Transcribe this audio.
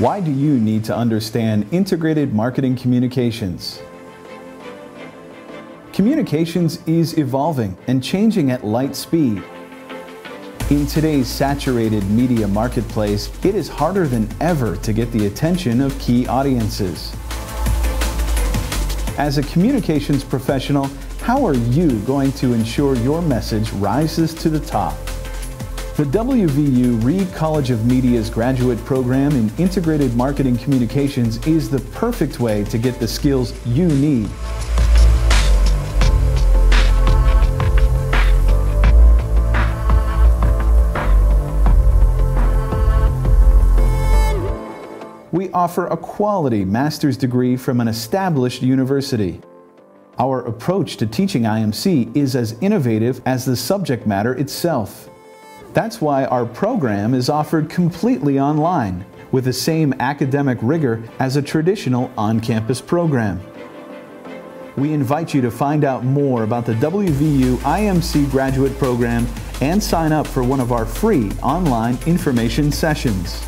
Why do you need to understand integrated marketing communications? Communications is evolving and changing at light speed. In today's saturated media marketplace, it is harder than ever to get the attention of key audiences. As a communications professional, how are you going to ensure your message rises to the top? The WVU Reed College of Media's graduate program in Integrated Marketing Communications is the perfect way to get the skills you need. We offer a quality master's degree from an established university. Our approach to teaching IMC is as innovative as the subject matter itself. That's why our program is offered completely online with the same academic rigor as a traditional on-campus program. We invite you to find out more about the WVU IMC graduate program and sign up for one of our free online information sessions.